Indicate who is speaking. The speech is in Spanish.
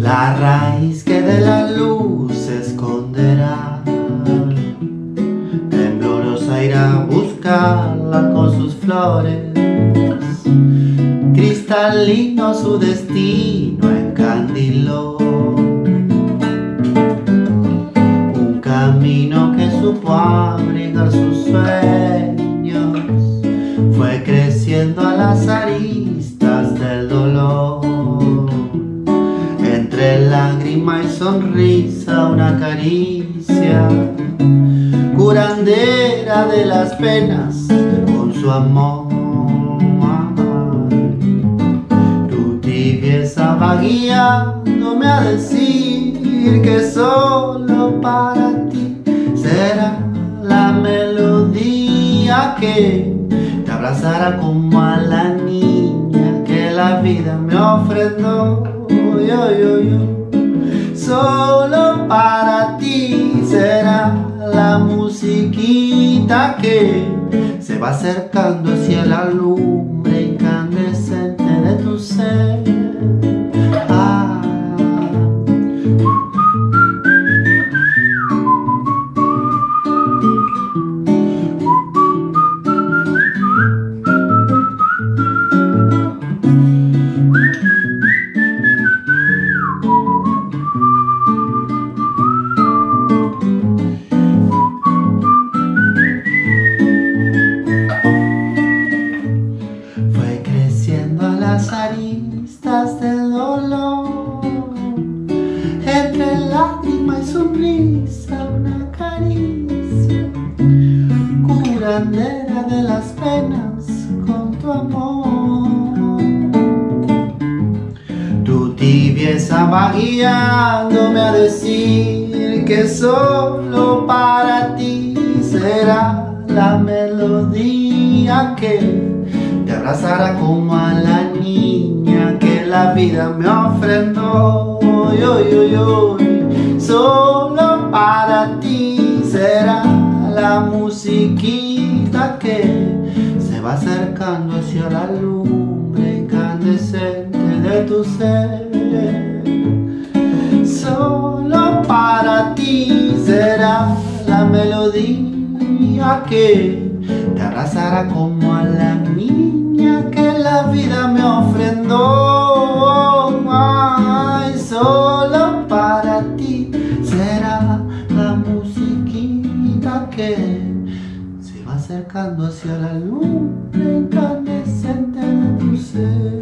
Speaker 1: La raíz que de la luz esconderá. Temblorosa irá a buscarla con sus flores. Cristalino su destino encandiló Un camino que supo abrigar sus sueños a las aristas del dolor. Entre lágrima y sonrisa una caricia curandera de las penas con su amor. Tu tibieza va guiándome a decir que solo para ti será la melodía que te abrazará como a la niña que la vida me ofrendó yo, yo, yo. Solo para ti será la musiquita que se va acercando hacia la lumbre tu amor Tu tibieza guiándome a decir que solo para ti será la melodía que te abrazará como a la niña que la vida me ofrendó. Yo. Solo para ti será la musiquita que va acercando hacia la lumbre incandescente de tu ser. Solo para ti será la melodía que te abrazará como a la acercando hacia la lumbre incandescente de tu ser.